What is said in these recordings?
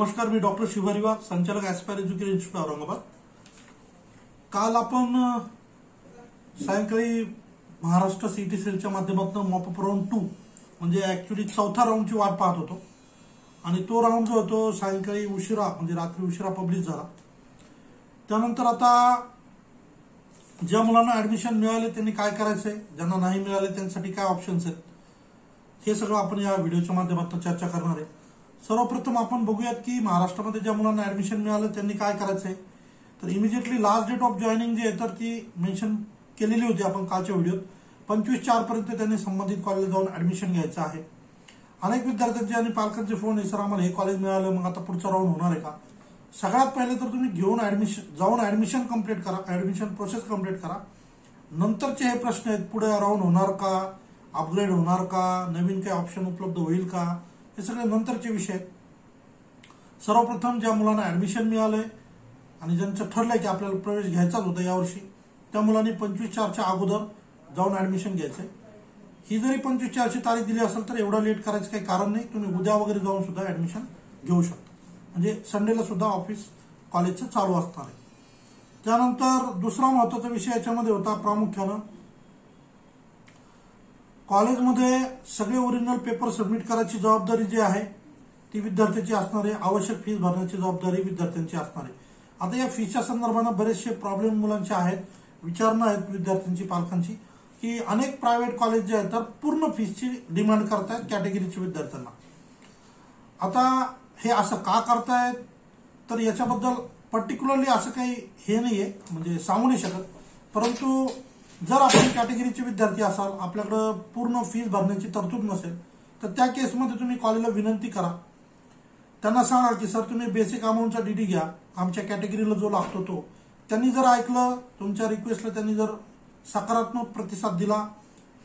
नमस्कार मी डॉक्टर शिवहरी संचालक aspire education institute Aurangabad. काल आपण सायंकाळी महाराष्ट्र सिटी सेलच्या माध्यमातून मॉपअप राऊंड टू म्हणजे ऍक्च्युली चौथा राऊंडची वाट पाहत होतो. आणि तो राऊंड जो होतो सायंकाळी उशिरा म्हणजे रात्री उशिरा पब्लिश झाला. त्यानंतर आता ज्या मुलांना ऍडमिशन मिळाले त्यांनी काय करायचंय? ज्यांना नाही मिळाले त्यांच्यासाठी काय ऑप्शन्स आहेत? हे सगळं आपण या व्हिडिओच्या माध्यमातून चर्चा करणार आहे. सर्वप्रथम आपण बघूयात की महाराष्ट्रामध्ये ज्या मुलांना ऍडमिशन मिळालं त्यांनी काय करायचंय? तर immediately last date of joining जी आहे तर ती मेन्शन केलेली होती आपण कालच्या व्हिडिओत. पंचवीस चार पर्यंत त्यांनी संबंधित कॉलेजला जाऊन ऍडमिशन घ्यायचं आहे. अनेक विद्यार्थ्यांचे आणि पालकांचे फोन आहे सर आम्हाला हे कॉलेज मिळालं मग आता पुढचा राऊंड होणार आहे का? सगळ्यात पहिले तर तुम्ही घेऊन ऍडमिशन जाऊन ऍडमिशन कंप्लीट करा ऍडमिशन प्रोसेस कंप्लीट करा. नंतरचे हे प्रश्न आहेत पुढे राऊंड होणार का? अपग्रेड होणार का? नवीन काही ऑप्शन उपलब्ध होईल का? हे सगळे नंतरचे विषय सर्वप्रथम ज्या मुलांना ऍडमिशन मिळालंय आणि ज्यांचं ठरलंय की आपल्याला प्रवेश घ्यायचाच होता यावर्षी त्या मुलांनी पंचवीस चारच्या अगोदर जाऊन ऍडमिशन घ्यायचंय. ही जरी पंचवीस चारची तारीख दिली असेल तर एवढं लेट करायचं काही कारण नाही. तुम्ही उद्या वगैरे जाऊन सुद्धा ऍडमिशन घेऊ शकता. म्हणजे संडेला सुद्धा ऑफिस कॉलेजचं चालू असणार आहे. त्यानंतर दुसरा महत्त्वाचा विषय याच्यामध्ये होता प्रामुख्यानं कॉलेजमध्ये सगळे ओरिजिनल पेपर सबमिट करायची जबाबदारी जी आहे ती विद्यार्थ्याची असणार. आहे आवश्यक फीस भरण्याची जबाबदारी विद्यार्थ्यांची असणार. आहे आता या फीच्या संदर्भानं बरेचसे प्रॉब्लेम मुलांचे आहेत विचारणं आहेत विद्यार्थ्यांची पालकांची की अनेक प्रायव्हेट कॉलेज जे आहेत तर पूर्ण फीसची डिमांड करतायत कॅटेगरीच्या विद्यार्थ्यांना. आता हे असं का करतायत? तर याच्याबद्दल पर्टिक्युलरली असं काही हे नाहीये म्हणजे सांगू नाही शकत. परंतु जर आपण कॅटेगरीचे विद्यार्थी असाल आपल्याकडं पूर्ण फीज भरण्याची तरतूद नसेल तर त्या केसमध्ये तुम्ही कॉलेजला विनंती करा. त्यांना सांगा की सर तुम्ही बेसिक अमाऊंटचा डीडी घ्या. आमच्या कॅटेगरीला जो लागतो तो. त्यांनी जर ऐकलं तुमच्या रिक्वेस्टला त्यांनी जर सकारात्मक प्रतिसाद दिला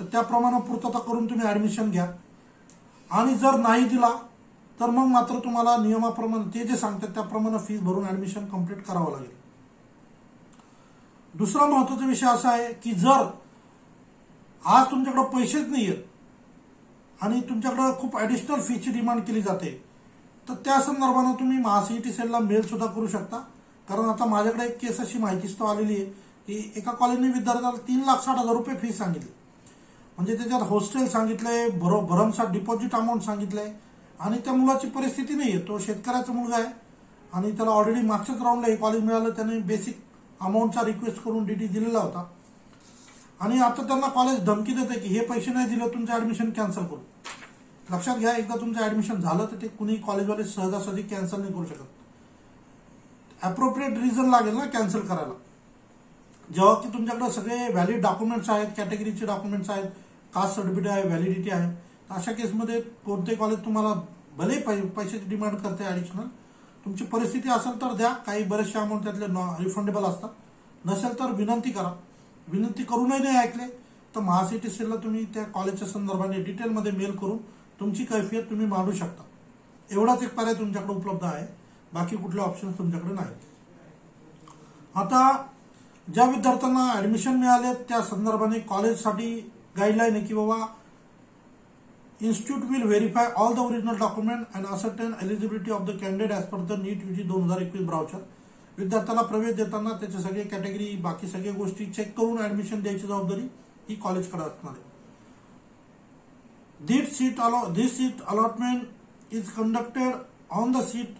तर त्याप्रमाणे पूर्तता करून तुम्ही ऍडमिशन घ्या. आणि जर नाही दिला तर मग मात्र तुम्हाला नियमाप्रमाणे ते जे सांगतात त्याप्रमाणे फीज भरून ऍडमिशन कंप्लीट करावं लागेल. दुसरा महत्त्वाचा विषय असा आहे की जर आज तुमच्याकडे पैसेच नाही आहेत आणि तुमच्याकडे खूप ऍडिशनल फीची डिमांड केली जाते तर त्या संदर्भानं तुम्ही महासीईटी सेलला मेल सुद्धा करू शकता. कारण आता माझ्याकडे एक केस अशी माहितीच आलेली आहे की एका कॉलेजने विद्यार्थ्याला तीन लाख साठ हजार रुपये फी सांगितली. म्हणजे त्याच्यात हॉस्टेल सांगितलंय भरो भरमसाठ डिपॉझिट अमाऊंट सांगितलंय आणि त्या मुलाची परिस्थिती नाही आहे तो शेतकऱ्याचा मुलगा आहे आणि त्याला ऑलरेडी मागच्याच राऊंडला हे कॉलेज मिळालं त्याने बेसिक अमाऊंटचा रिक्वेस्ट करून डीटी दिलेला होता. आणि आता त्यांना कॉलेज धमकी देते की हे पैसे नाही दिले तुमचं ऍडमिशन कॅन्सल करू. लक्षात घ्या एकदा तुमचं ऍडमिशन झालं तर ते कुणी कॉलेजवाले सहजासहजी कॅन्सल नाही करू शकत. अप्रोप्रिएट रिझन लागेल ना कॅन्सल करायला. जेव्हा की तुमच्याकडे सगळे व्हॅलिड डॉक्युमेंट्स आहेत कॅटेगरीचे डॉक्युमेंट्स आहेत कास्ट सर्टिफिकेट आहे व्हॅलिडिटी आहे. तर अशा केसमध्ये कोणते कॉलेज तुम्हाला भले पै- पैशाची डिमांड करते ॲडिशनल तुमची परिस्थिती असेल तर द्या. काही बरेचसे अमाऊंट त्यातले रिफंडेबल असतात. नसेल तर विनंती करा. विनंती करूनही नाही ऐकले तर महासिटी सेलला तुम्ही त्या कॉलेजच्या संदर्भाने डिटेलमध्ये मेल करून तुमची कैफियत तुम्ही मांडू शकता. एवढाच एक पर्याय तुमच्याकडे उपलब्ध आहे. बाकी कुठले ऑप्शन तुमच्याकडे नाहीत. आता ज्या विद्यार्थ्यांना ऍडमिशन मिळाले त्या संदर्भाने कॉलेजसाठी गाईडलाईन आहे की बाबा institute will verify all the original document and ascertain eligibility of the candidate as per the NEET UG दोन हजार एकवीस ब्राउचर विद्यार्थ्याला प्रवेश देताना त्याच्या सगळे कॅटेगरी बाकी सगळ्या गोष्टी चेक करून ऍडमिशन द्यायची जबाबदारी ही कॉलेजकडे असणार आहे. दीड seat allo- this seat allotment is conducted on the seat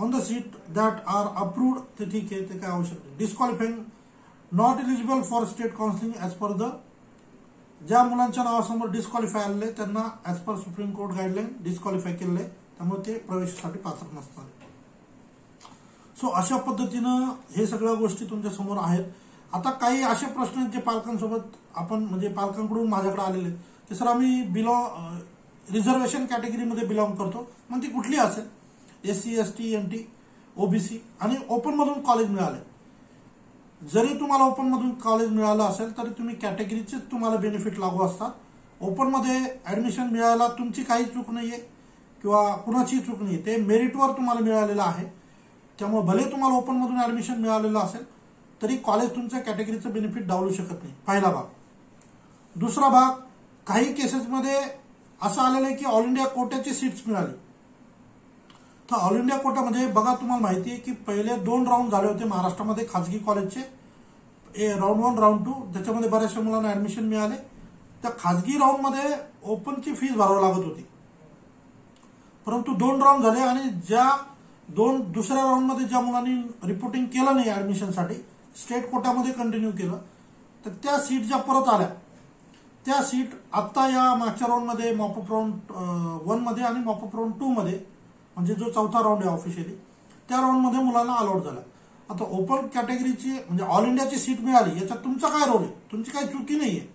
on the seat that are approved. ते ठीक आहे ते काय आवश्यक नाही. Disqualifying not eligible for state counselling as per the ज्या मुलांच्या नावासमोर डिस्क्वालिफाय आले त्यांना as per Supreme Court guideline disqualify केले आहे त्यामुळे ते प्रवेशासाठी पात्र नसतात. सो अशा पद्धतीनं हे सगळ्या गोष्टी तुमच्यासमोर आहेत. आता काही असे प्रश्न आहेत जे पालकांसोबत आपण म्हणजे पालकांकडून माझ्याकडे आलेले की सर आम्ही बिलॉ रिझर्वेशन कॅटेगरीमध्ये बिलॉंग करतो. मग ती कुठली असेल? S C S T N T OBC आणि ओपनमधून कॉलेज मिळाले जरी तुम्हाला ओपन मधून कॉलेज मिळालं असेल तरी तुम्ही कॅटेगरीचेच तुम्हाला बेनिफिट लागू असतात. ओपनमध्ये ॲडमिशन ऍडमिशन मिळायला तुमची काही चूक नाहीये किंवा कुणाची चूक नाही ते मेरिटवर तुम्हाला मिळालेलं आहे. त्यामुळे भले तुम्हाला ओपनमधून ॲडमिशन ऍडमिशन मिळालेलं असेल तरी कॉलेज तुमच्या कॅटेगरीचं बेनिफिट डावलू शकत नाही. पहिला भाग. दुसरा भाग काही केसेसमध्ये असं आलेलं आहे की ऑल इंडिया कोट्याची सीट्स मिळाली. तर ऑल इंडिया कोटामध्ये बघा तुम्हाला माहिती आहे की पहिले दोन राऊंड झाले होते महाराष्ट्रामध्ये खाजगी कॉलेजचे A round one round two त्याच्यामध्ये बऱ्याचशा मुलांना ऍडमिशन मिळाले. त्या खाजगी राऊंडमध्ये ओपनची फीज भरावी लागत होती. परंतु दोन राऊंड झाले आणि ज्या दोन दुसऱ्या राऊंडमध्ये ज्या मुलांनी रिपोर्टिंग केलं नाही ऍडमिशनसाठी स्टेट कोटामध्ये कंटिन्यू केलं तर त्या सीट ज्या परत आल्या त्या सीट आत्ता या मागच्या राऊंडमध्ये मॉपअप राऊंड वनमध्ये आणि मॉपअप राऊंड टूमध्ये म्हणजे जो चौथा राऊंड आहे ऑफिशियली त्या राऊंडमध्ये मुलांना अलॉट झाला. आता ओपन कॅटेगरीची म्हणजे ऑल इंडियाची सीट मिळाली याच्यात तुमचा काय रोल आहे? तुमची काही चुकी नाही आहे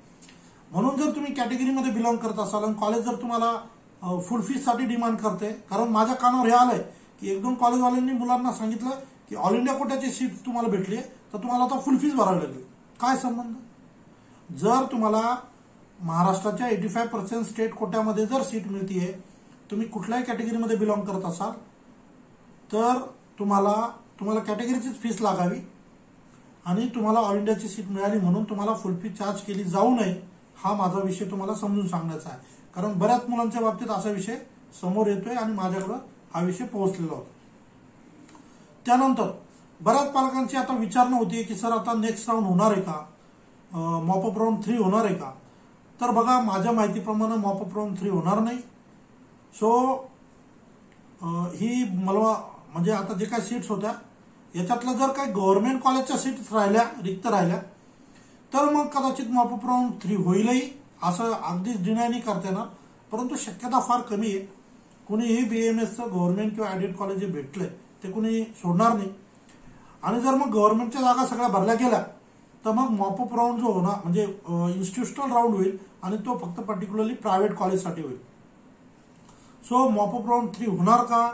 म्हणून जर तुम्ही कॅटेगरीमध्ये बिलॉंग करत असाल आणि कॉलेज जर तुम्हाला फुल फीससाठी डिमांड करते कारण माझ्या कानावर हे आलंय की एक दोन कॉलेजवाल्यांनी मुलांना सांगितलं की ऑल इंडिया कोट्याची सीट तुम्हाला भेटली आहे तर तुम्हाला आता फुल फीज भरावी लागेल. काय संबंध? जर तुम्हाला महाराष्ट्राच्या एटी फाय पर्सेंट स्टेट कोट्यामध्ये जर सीट मिळतीये तुम्ही कुठल्याही कॅटेगरीमध्ये बिलॉंग करत असाल तर तुम्हाला तुम्हाला कॅटेगरीचीच फीस लागावी आणि तुम्हाला ऑल इंडियाची सीट मिळाली म्हणून तुम्हाला फुल फी चार्ज केली जाऊ नये हा माझा विषय तुम्हाला समजून सांगण्याचा आहे. कारण बऱ्याच मुलांच्या बाबतीत असा विषय समोर येतोय आणि माझ्याकडं हा विषय पोहोचलेला होता. त्यानंतर बऱ्याच पालकांची आता विचारणा होती की सर आता नेक्स्ट राऊंड होणार आहे का? मॉपअप राऊंड थ्री होणार आहे का? तर बघा माझ्या माहितीप्रमाणे मॉपअप राऊंड थ्री होणार नाही. सो ही मला म्हणजे आता जे काही सीट्स होत्या याच्यातल्या जर काही गव्हर्नमेंट कॉलेजच्या सीट्स राहिल्या रिक्त राहिल्या तर मग कदाचित मॉपअप राऊंड थ्री होईलही असं अगदीच डिनाय नाही करता येणार. परंतु शक्यता फार कमी आहे. कुणीही एसचं गव्हर्नमेंट किंवा ॲडिट कॉलेज जे भेटलंय ते कुणी सोडणार नाही. आणि जर मग गव्हर्नमेंटच्या जागा सगळ्या भरल्या गेल्या तर मग मॉपअप राऊंड जो होणार म्हणजे इन्स्टिट्युशनल राऊंड होईल आणि तो फक्त पर्टिक्युलरली प्रायव्हेट कॉलेजसाठी होईल. सो मॉपअप राऊंड थ्री होणार का?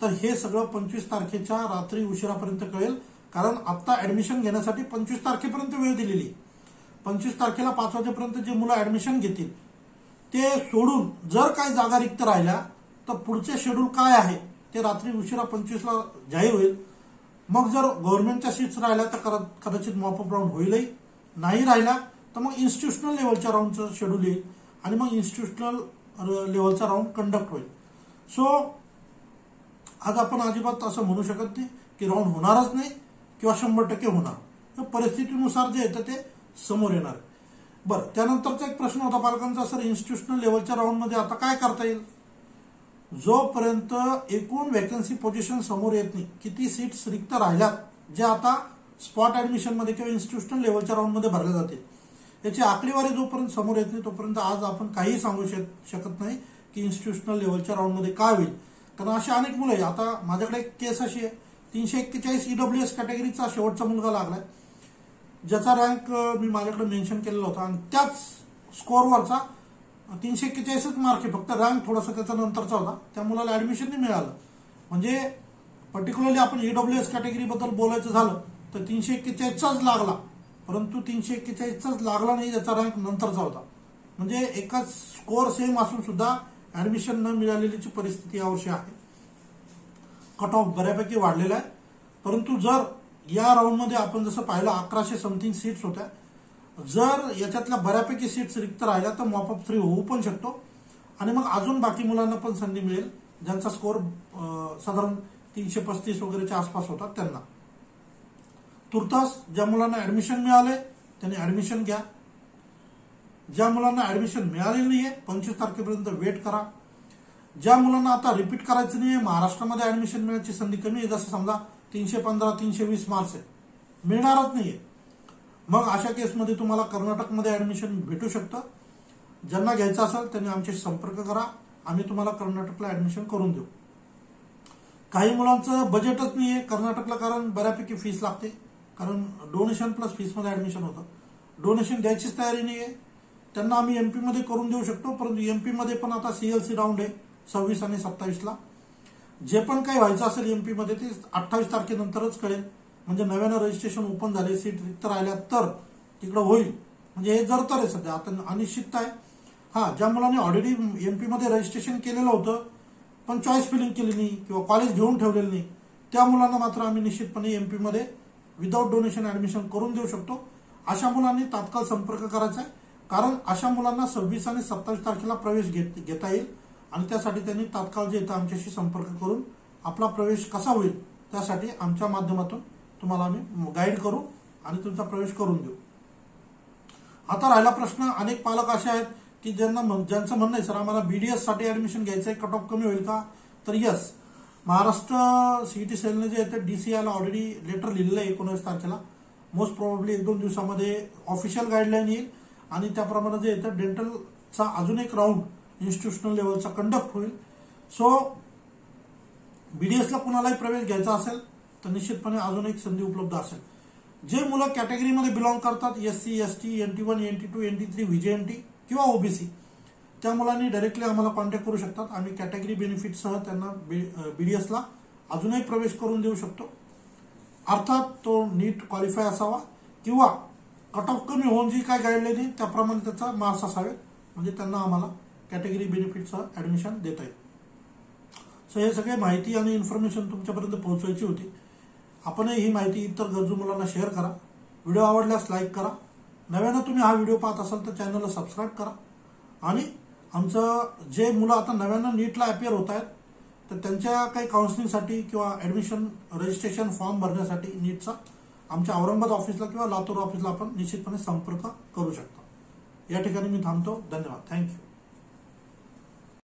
तर हे सगळं पंचवीस तारखेच्या रात्री उशिरापर्यंत कळेल. कारण आता ऍडमिशन घेण्यासाठी पंचवीस तारखेपर्यंत वेळ दिलेली. पंचवीस तारखेला पाच वाजेपर्यंत जे मुलं ऍडमिशन घेतील ते सोडून जर काही जागा रिक्त राहिल्या तर पुढचे शेड्यूल काय आहे? ते रात्री उशिरा पंचवीसला जाहीर होईल. मग जर गव्हर्नमेंटच्या सीट्स राहिल्या तर कदाचित मॉपअप राऊंड होईलही. नाही राहिला तर मग इन्स्टिट्युशनल लेवलच्या राऊंडचं शेड्यूल येईल. आणि मग इन्स्टिट्युशनल लेवलचा राऊंड कंडक्ट होईल. सो आज आपण अजिबात असं म्हणू शकत नाही की राऊंड होणारच नाही किंवा शंभर टक्के होणार. परिस्थितीनुसार जे येतं ते समोर येणार. बरं त्यानंतरचा एक प्रश्न होता पालकांचा सर इन्स्टिट्युशनल लेवलच्या राऊंडमध्ये आता काय करता येईल? जोपर्यंत एकूण वॅकन्सी पोझिशन समोर येत नाही किती सीट्स रिक्त राहिल्यात जे आता स्पॉट ऍडमिशनमध्ये किंवा इन्स्टिट्युशनल लेवलच्या राऊंडमध्ये भरल्या जातील याची आकडेवारी जोपर्यंत समोर येत नाही तोपर्यंत आज आपण काही सांगू शकत नाही की इन्स्टिट्युशनल लेवलच्या राऊंडमध्ये काय होईल. कारण अशी अनेक मुलं आहे आता माझ्याकडे एक केस अशी आहे. तीनशे एक्केचाळीस ईडब्ल्यू एस कॅटेगरीचा शेवटचा मुलगा लागलाय. ज्याचा रँक मी माझ्याकडे मेन्शन केलेला होता. आणि त्याच स्कोअरवरचा तीनशे एक्केचाळीसच मार्क आहे. फक्त रँक थोडासा त्याचा नंतरचा होता. त्या मुलाला ऍडमिशन नाही मिळालं. म्हणजे पर्टिक्युलरली आपण ईडब्ल्यू एस कॅटेगरीबद्दल बोलायचं झालं तर तीनशे एक्केचाळीसचाच लागला. परंतु तीनशे एक्केचाळीसचाच लागला नाही त्याचा रँक नंतरचा होता. म्हणजे एकाच स्कोअर सेम असून सुद्धा ऍडमिशन न मिळालेलीची परिस्थिती यावर्षी आहे. कट ऑफ बऱ्यापैकी वाढलेला आहे. परंतु जर या राऊंडमध्ये आपण जसं पाहिलं अकराशे समथिंग सीट्स होत्या. जर याच्यातल्या बऱ्यापैकी सीट्स रिक्त राहिल्या तर मॉपअप थ्री होऊ पण शकतो. आणि मग अजून बाकी मुलांना पण संधी मिळेल ज्यांचा स्कोअर साधारण तीनशे पस्तीस वगैरेच्या आसपास होता त्यांना. तुर्तास ज्या मुलांना ऍडमिशन मिळाले त्यांनी ऍडमिशन घ्या. ज्या मुलांना ऍडमिशन नाही नाहीये पंचवीस तारखेपर्यंत वेट करा. ज्या मुलांना आता रिपीट करायचं नाहीये महाराष्ट्रामध्ये ऍडमिशन मिळण्याची संधी कमी आहे जसं समजा तीनशे पंधरा तीनशे वीस मार्क्स आहे. मिळणारच नाहीये. मग अशा केसमध्ये तुम्हाला कर्नाटकमध्ये ऍडमिशन भेटू शकतं. ज्यांना घ्यायचं असेल त्यांनी आमच्याशी संपर्क करा. आम्ही तुम्हाला कर्नाटकला ऍडमिशन करून देऊ. काही मुलांचं बजेटच नाहीये कर्नाटकला कारण बऱ्यापैकी फीस लागते. कारण डोनेशन प्लस फीसमध्ये ऍडमिशन होतं. डोनेशन द्यायचीच तयारी नाही आहे त्यांना आम्ही एम पीमध्ये करून देऊ शकतो परंतु एम पीमध्ये पण आता सीएलसी राऊंड आहे सव्वीस आणि सत्तावीसला जे पण काही व्हायचं असेल एम पीमध्ये ते अठ्ठावीस तारखेनंतरच कळेल. म्हणजे नव्यानं रजिस्ट्रेशन ओपन झाले सीट रिक्त राहिल्या तर तिकडं होईल. म्हणजे हे जर तर आहे सध्या. आता अनिश्चितता आहे. हा ज्या मुलांनी ऑलरेडी एम पीमध्ये रजिस्ट्रेशन केलेलं होतं पण चॉईस फिलिंग केली नाही किंवा कॉलेज घेऊन ठेवलेलं नाही त्या मुलांना मात्र आम्ही निश्चितपणे एममध्ये विदाऊट डोनेशन ऍडमिशन करून देऊ शकतो. अशा मुलांनी तात्काळ संपर्क करायचा आहे. कारण अशा मुलांना सव्वीस आणि सत्तावीस तारखेला प्रवेश घेता येईल. आणि त्यासाठी त्यांनी तात्काळ जे इथं आमच्याशी संपर्क करून आपला प्रवेश कसा होईल त्यासाठी आमच्या माध्यमातून तुम्हाला आम्ही गाईड करू आणि तुमचा प्रवेश करून देऊ. आता राहिला प्रश्न. अनेक पालक असे आहेत की ज्यांना ज्यांचं म्हणणं आहे सर आम्हाला बीडीएससाठी ऍडमिशन घ्यायचं आहे कट ऑफ कमी होईल का? तर यस महाराष्ट्र सीईटी सेलने जे आहे ते डीसीआयला ऑलरेडी लेटर लिहिलेलं आहे एकोणीस तारखेला. मोस्ट प्रॉब्ली एक दोन दिवसामध्ये ऑफिशियल गाईडलाईन येईल आणि त्याप्रमाणे जे आहे डेंटलचा अजून एक राऊंड इन्स्टिट्यूशनल लेवलचा कंडक्ट होईल. सो बीडीएसला कुणालाही प्रवेश घ्यायचा असेल तर निश्चितपणे अजून एक संधी उपलब्ध असेल. जे मुलं कॅटेगरीमध्ये बिलॉंग करतात S C S T N T one N T two N T three VJ N T किंवा ओबीसी त्या मुलांनी डायरेक्टली आम्हाला कॉन्टॅक्ट करू शकतात. आम्ही कॅटेगरी बेनिफिटसह त्यांना बीडीएसला अजूनही प्रवेश करून देऊ शकतो. अर्थात तो नीट क्वालिफाय असावा किंवा कट ऑफ कमी होऊन जी काय गाईडलाईन येईल त्याप्रमाणे त्याचा मार्क्स असावे म्हणजे त्यांना आम्हाला कॅटेगरी बेनिफिटसह ऍडमिशन देता येईल. सो हे सगळे माहिती आणि इन्फॉर्मेशन तुमच्यापर्यंत पोहोचवायची होती. आपणही ही माहिती इतर गरजू मुलांना शेअर करा. व्हिडिओ आवडल्यास लाईक करा. नव्यानं तुम्ही हा व्हिडिओ पाहत असाल तर चॅनलला सबस्क्राईब करा. आणि आमचं जे मुलं आता नव्यानं नीटला अपियर होत आहेत तर त्यांच्या काही काउन्सिलिंगसाठी किंवा ऍडमिशन रजिस्ट्रेशन फॉर्म भरण्यासाठी नीटचा आमच्या औरंगाबाद ऑफिसला किंवा लातूर ऑफिसला आपण निश्चितपणे संपर्क करू शकता. या ठिकाणी मी थांबतो. धन्यवाद. थँक्यू